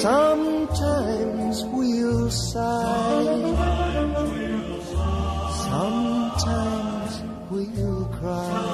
Sometimes we'll sigh. Sometimes we'll cry.